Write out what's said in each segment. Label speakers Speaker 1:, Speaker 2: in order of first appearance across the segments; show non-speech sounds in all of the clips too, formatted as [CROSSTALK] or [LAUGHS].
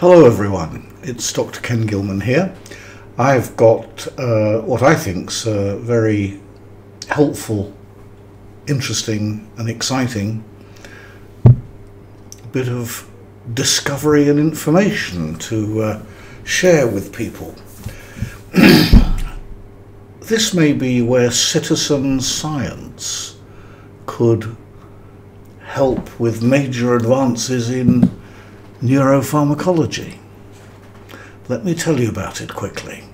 Speaker 1: Hello everyone, it's Dr. Ken Gillman here. I've got uh, what I think's a very helpful, interesting and exciting bit of discovery and information to uh, share with people. [CLEARS THROAT] this may be where citizen science could help with major advances in neuropharmacology. Let me tell you about it quickly.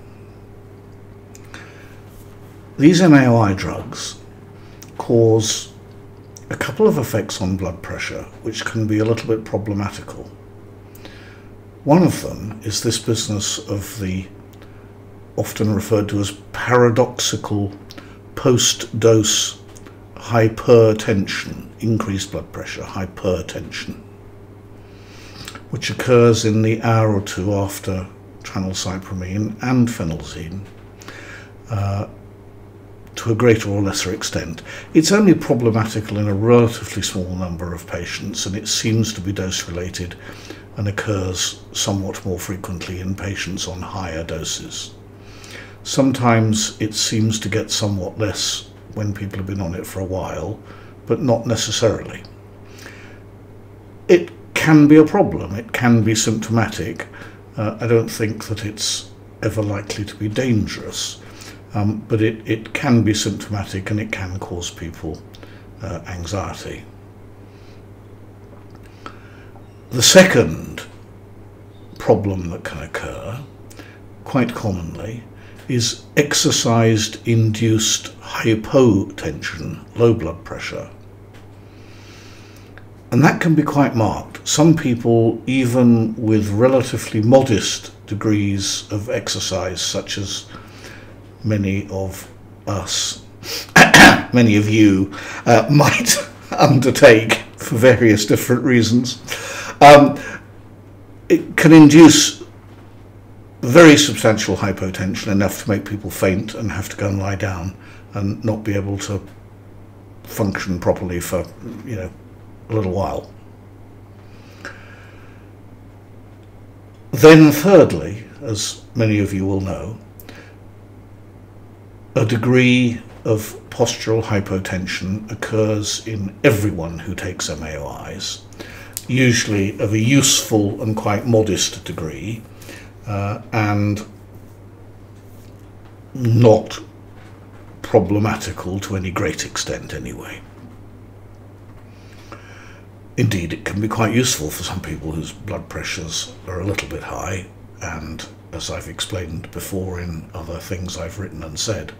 Speaker 1: These MAOI drugs cause a couple of effects on blood pressure which can be a little bit problematical. One of them is this business of the often referred to as paradoxical post-dose hypertension, increased blood pressure, hypertension, which occurs in the hour or two after tranylcypromine and phenelzine, uh, to a greater or lesser extent. It's only problematical in a relatively small number of patients and it seems to be dose related and occurs somewhat more frequently in patients on higher doses. Sometimes it seems to get somewhat less when people have been on it for a while, but not necessarily. It can be a problem, it can be symptomatic. Uh, I don't think that it's ever likely to be dangerous um, but it, it can be symptomatic and it can cause people uh, anxiety. The second problem that can occur, quite commonly, is exercise induced hypotension, low blood pressure. And that can be quite marked. Some people, even with relatively modest degrees of exercise, such as many of us, [COUGHS] many of you, uh, [LAUGHS] might undertake for various different reasons, um, it can induce very substantial hypotension, enough to make people faint and have to go and lie down and not be able to function properly for, you know, little while. Then thirdly, as many of you will know, a degree of postural hypotension occurs in everyone who takes MAOIs, usually of a useful and quite modest degree, uh, and not problematical to any great extent anyway. Indeed, it can be quite useful for some people whose blood pressures are a little bit high, and as I've explained before in other things I've written and said,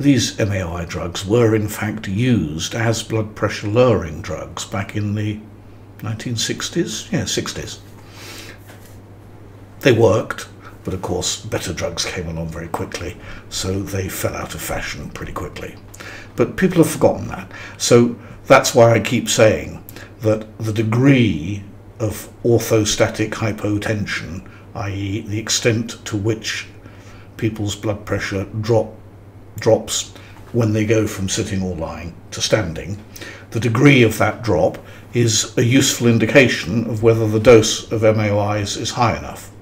Speaker 1: these MAOI drugs were in fact used as blood pressure lowering drugs back in the 1960s? Yeah, 60s. They worked, but of course better drugs came along very quickly, so they fell out of fashion pretty quickly. But people have forgotten that. So that's why I keep saying that the degree of orthostatic hypotension, i.e., the extent to which people's blood pressure drop drops when they go from sitting or lying to standing, the degree of that drop is a useful indication of whether the dose of MAOIs is high enough.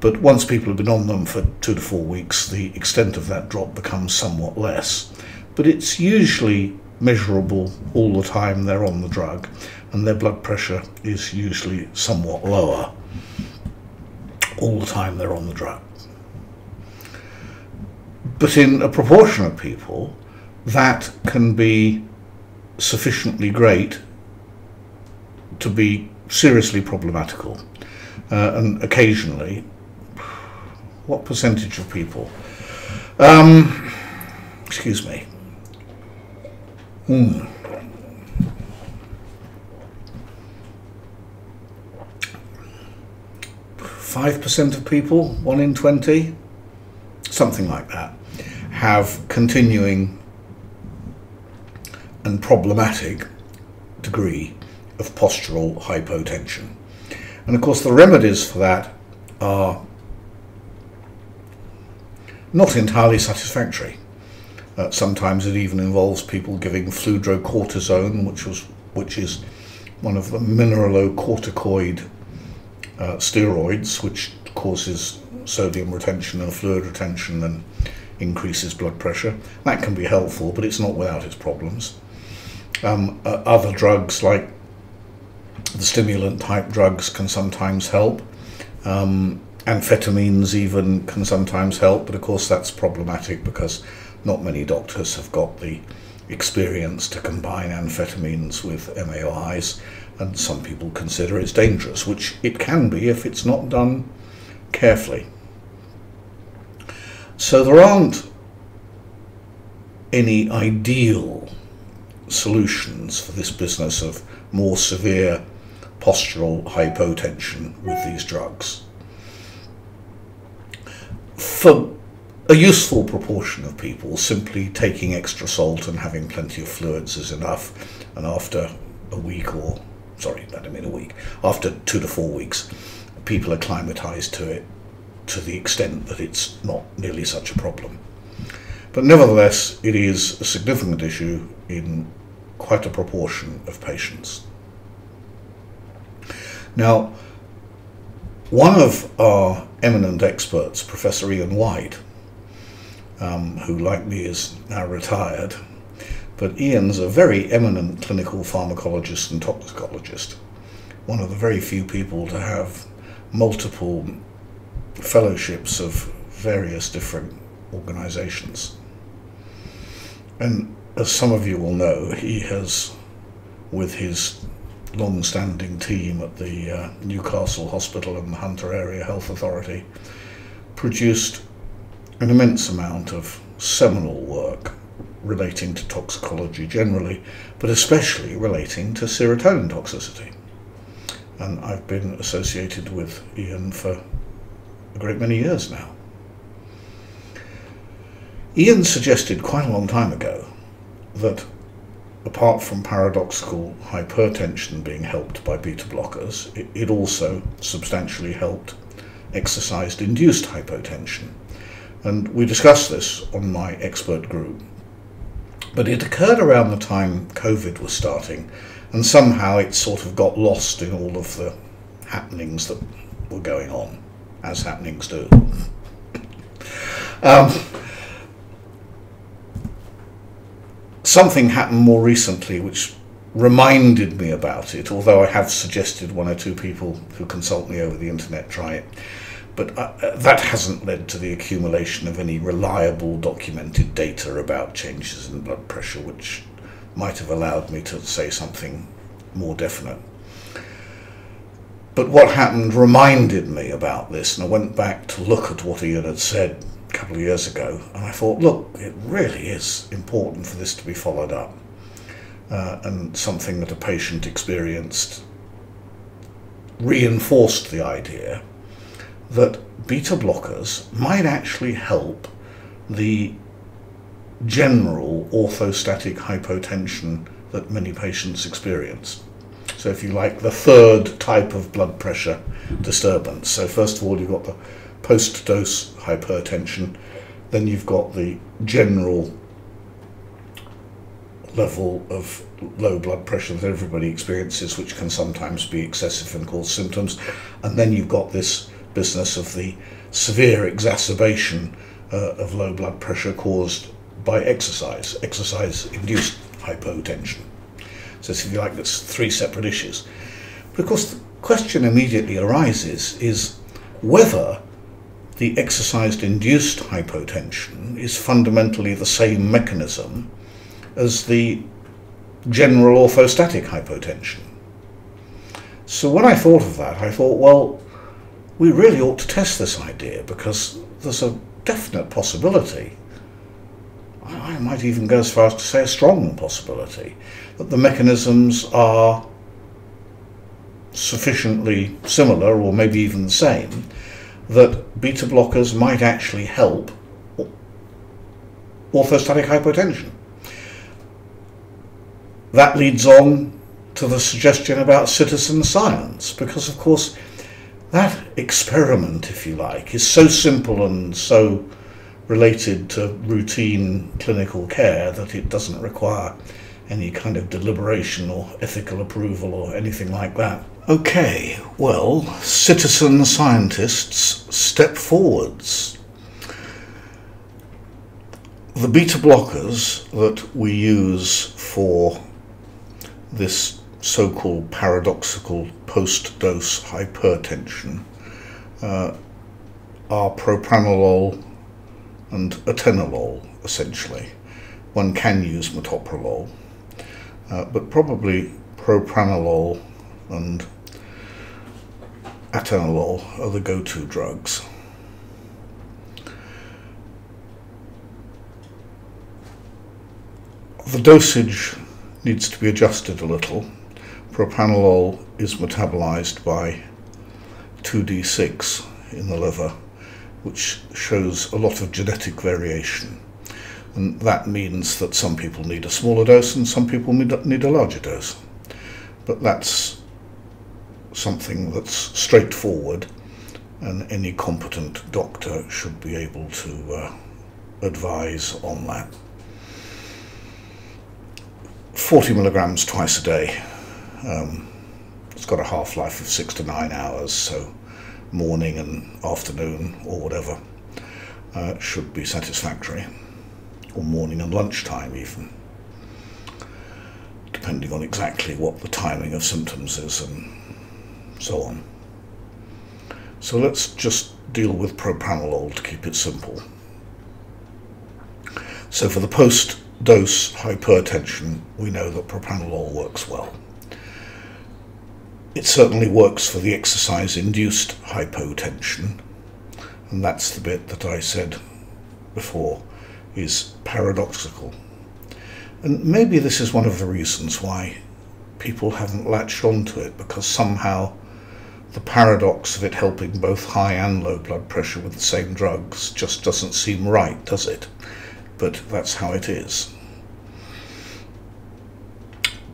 Speaker 1: But once people have been on them for two to four weeks, the extent of that drop becomes somewhat less. But it's usually measurable all the time they're on the drug, and their blood pressure is usually somewhat lower all the time they're on the drug. But in a proportion of people, that can be sufficiently great to be seriously problematical. Uh, and occasionally, what percentage of people? Um, excuse me. Hmm. Five percent of people, one in twenty, something like that have continuing and problematic degree of postural hypotension. And of course, the remedies for that are not entirely satisfactory. Uh, sometimes it even involves people giving fludrocortisone, which was which is one of the mineralocorticoid uh, steroids, which causes sodium retention and fluid retention and increases blood pressure. That can be helpful, but it's not without its problems. Um, uh, other drugs like the stimulant type drugs can sometimes help. Um, amphetamines even can sometimes help, but of course that's problematic because not many doctors have got the experience to combine amphetamines with MAOIs, and some people consider it's dangerous, which it can be if it's not done carefully. So there aren't any ideal solutions for this business of more severe postural hypotension with these drugs. For a useful proportion of people, simply taking extra salt and having plenty of fluids is enough, and after a week or, sorry, I mean a week, after two to four weeks, people acclimatized to it to the extent that it's not nearly such a problem. But nevertheless, it is a significant issue in quite a proportion of patients. Now, one of our eminent experts, Professor Ian Whyte, um, who, like me, is now retired, but Ian's a very eminent clinical pharmacologist and toxicologist, one of the very few people to have multiple fellowships of various different organizations. And as some of you will know, he has, with his long standing team at the uh, Newcastle Hospital and the Hunter Area Health Authority, produced an immense amount of seminal work relating to toxicology generally, but especially relating to serotonin toxicity. And I've been associated with Ian for a great many years now. Ian suggested quite a long time ago that apart from paradoxical hypertension being helped by beta blockers, it, it also substantially helped exercise induced hypotension. And we discussed this on my expert group. But it occurred around the time COVID was starting, and somehow it sort of got lost in all of the happenings that were going on as happenings do. Um, something happened more recently which reminded me about it, although I have suggested one or two people who consult me over the internet try it. But uh, uh that hasn't led to the accumulation of any reliable documented data about changes in blood pressure, which might have allowed me to say something more definite. But what happened reminded me about this, and I went back to look at what Ian had said a couple of years ago, and I thought, look, it really is important for this to be followed up. Uh, and something that a patient experienced reinforced the idea that beta blockers might actually help the general orthostatic hypotension that many patients experience. So, if you like, the third type of blood pressure disturbance. So, first of all, you've got the post dose hypertension, then you've got the general level of low blood pressure that everybody experiences, which can sometimes be excessive and cause symptoms, and then you've got this business of the severe exacerbation uh, of low blood pressure caused by exercise, exercise induced hypotension. So, if you like, that's three separate issues. But of course, the question immediately arises is whether the exercise induced hypotension is fundamentally the same mechanism as the general orthostatic hypotension. So, when I thought of that, I thought, well, we really ought to test this idea because there's a definite possibility I might even go as far as to say a strong possibility, that the mechanisms are sufficiently similar or maybe even the same that beta blockers might actually help orthostatic hypotension. That leads on to the suggestion about citizen science, because of course that experiment, if you like, is so simple and so related to routine clinical care that it doesn't require any kind of deliberation or ethical approval or anything like that. Okay, well, citizen scientists step forwards. The beta blockers that we use for this so-called paradoxical post-dose hypertension uh, are propranolol and atenolol, essentially. One can use metoprolol, uh, but probably propranolol and atenolol are the go-to drugs. The dosage needs to be adjusted a little. Propranolol is metabolized by 2D6 in the liver, which shows a lot of genetic variation. And that means that some people need a smaller dose and some people need a larger dose. But that's something that's straightforward and any competent doctor should be able to uh, advise on that. 40 milligrams twice a day. Um, it's got a half-life of six to nine hours, so morning and afternoon or whatever uh, should be satisfactory, or morning and lunchtime even, depending on exactly what the timing of symptoms is and so on. So let's just deal with propranolol to keep it simple. So for the post-dose hypertension, we know that propranolol works well. It certainly works for the exercise-induced hypotension, and that's the bit that I said before is paradoxical. And maybe this is one of the reasons why people haven't latched onto it, because somehow the paradox of it helping both high and low blood pressure with the same drugs just doesn't seem right, does it? But that's how it is.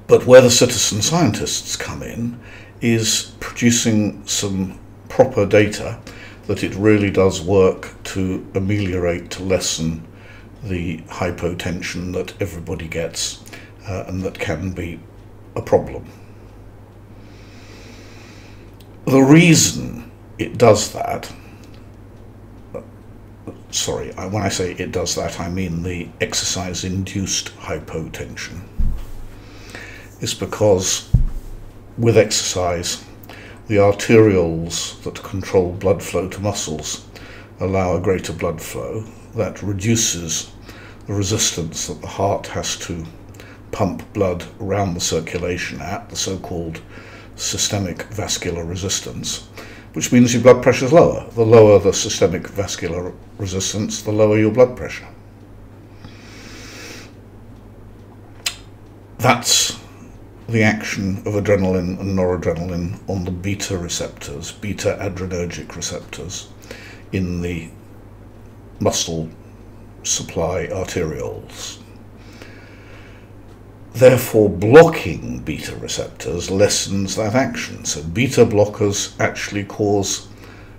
Speaker 1: But where the citizen scientists come in is producing some proper data that it really does work to ameliorate, to lessen the hypotension that everybody gets uh, and that can be a problem. The reason it does that, sorry, when I say it does that, I mean the exercise induced hypotension, is because with exercise, the arterioles that control blood flow to muscles allow a greater blood flow that reduces the resistance that the heart has to pump blood around the circulation at, the so-called systemic vascular resistance, which means your blood pressure is lower. The lower the systemic vascular resistance, the lower your blood pressure. That's the action of adrenaline and noradrenaline on the beta receptors, beta adrenergic receptors, in the muscle supply arterioles. Therefore, blocking beta receptors lessens that action. So beta blockers actually cause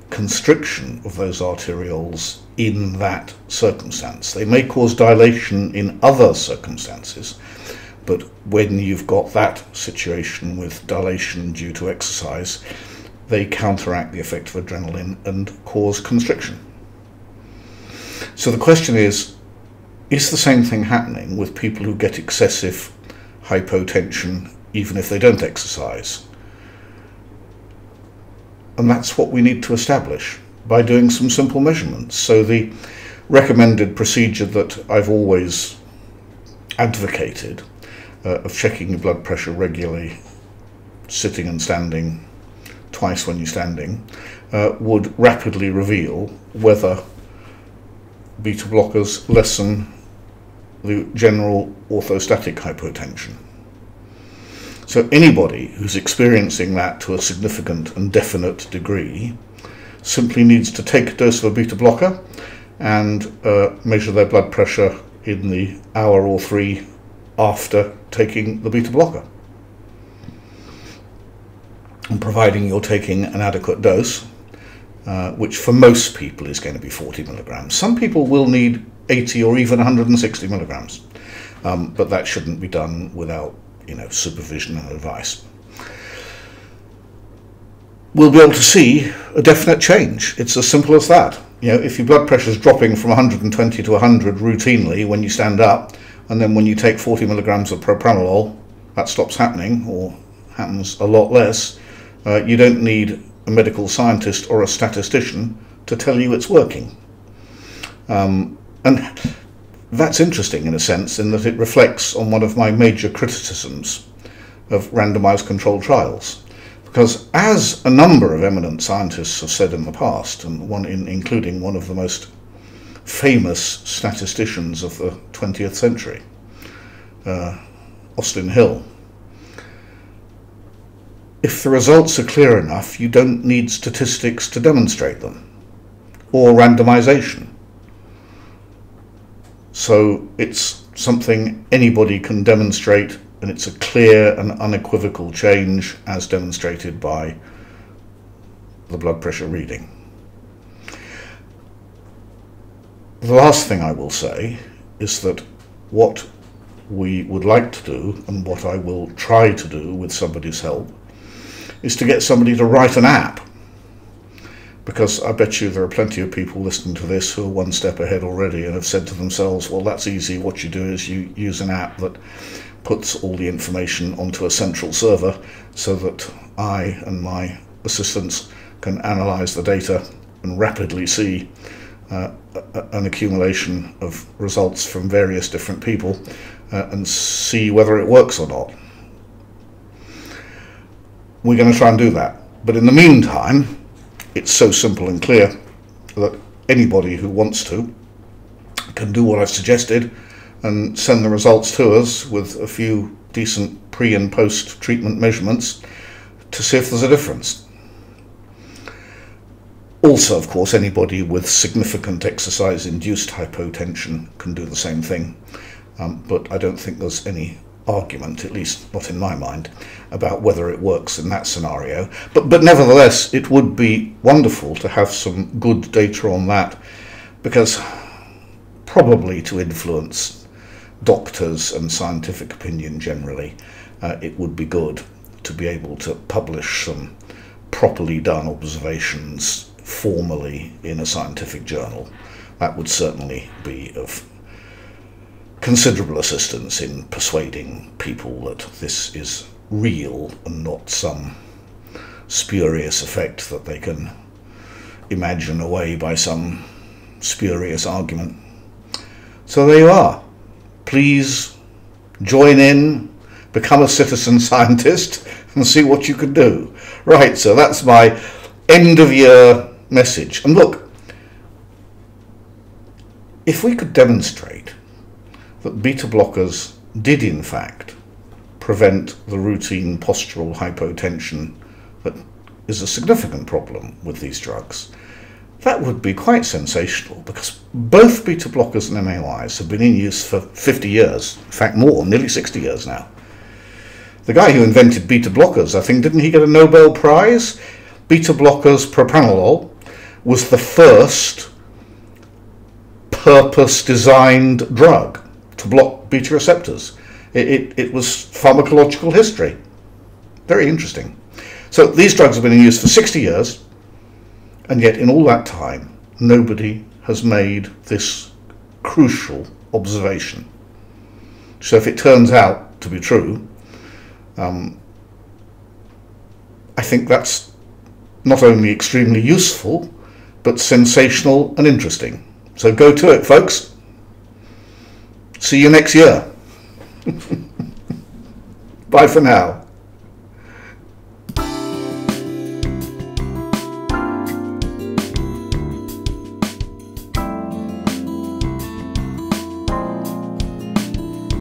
Speaker 1: constriction of those arterioles in that circumstance. They may cause dilation in other circumstances, but when you've got that situation with dilation due to exercise, they counteract the effect of adrenaline and cause constriction. So the question is, is the same thing happening with people who get excessive hypotension even if they don't exercise. And that's what we need to establish by doing some simple measurements. So the recommended procedure that I've always advocated uh, of checking your blood pressure regularly, sitting and standing, twice when you're standing, uh, would rapidly reveal whether beta blockers lessen the general orthostatic hypotension. So anybody who's experiencing that to a significant and definite degree simply needs to take a dose of a beta blocker and uh, measure their blood pressure in the hour or three after taking the beta blocker. And providing you're taking an adequate dose, uh, which for most people is going to be 40 milligrams. Some people will need 80 or even 160 milligrams. Um, but that shouldn't be done without you know supervision and advice. We'll be able to see a definite change. It's as simple as that. You know, if your blood pressure is dropping from 120 to 100 routinely when you stand up, and then when you take 40 milligrams of propranolol, that stops happening or happens a lot less. Uh, you don't need a medical scientist or a statistician to tell you it's working. Um, and that's interesting in a sense, in that it reflects on one of my major criticisms of randomized controlled trials. Because as a number of eminent scientists have said in the past, and one in, including one of the most famous statisticians of the 20th century, uh, Austin Hill, if the results are clear enough, you don't need statistics to demonstrate them, or randomization. So it's something anybody can demonstrate, and it's a clear and unequivocal change as demonstrated by the blood pressure reading. The last thing I will say is that what we would like to do, and what I will try to do with somebody's help, is to get somebody to write an app because I bet you there are plenty of people listening to this who are one step ahead already and have said to themselves, well, that's easy. What you do is you use an app that puts all the information onto a central server so that I and my assistants can analyze the data and rapidly see uh, an accumulation of results from various different people uh, and see whether it works or not. We're going to try and do that. But in the meantime, it's so simple and clear that anybody who wants to can do what I've suggested and send the results to us with a few decent pre and post treatment measurements to see if there's a difference. Also, of course, anybody with significant exercise induced hypotension can do the same thing, um, but I don't think there's any argument, at least not in my mind, about whether it works in that scenario. But, but nevertheless, it would be wonderful to have some good data on that because probably to influence doctors and scientific opinion generally, uh, it would be good to be able to publish some properly done observations formally in a scientific journal. That would certainly be of considerable assistance in persuading people that this is real and not some spurious effect that they can imagine away by some spurious argument. So there you are. Please join in, become a citizen [LAUGHS] scientist, and see what you can do. Right, so that's my end of year message. And look, if we could demonstrate that beta blockers did in fact prevent the routine postural hypotension that is a significant problem with these drugs, that would be quite sensational because both beta blockers and MAOIs have been in use for 50 years, in fact more, nearly 60 years now. The guy who invented beta blockers, I think, didn't he get a Nobel Prize? Beta blockers propranolol was the first purpose designed drug to block beta receptors. It, it, it, was pharmacological history. Very interesting. So these drugs have been in use for 60 years, and yet in all that time, nobody has made this crucial observation. So if it turns out to be true, um, I think that's not only extremely useful, but sensational and interesting. So go to it, folks. See you next year. [LAUGHS] Bye for now.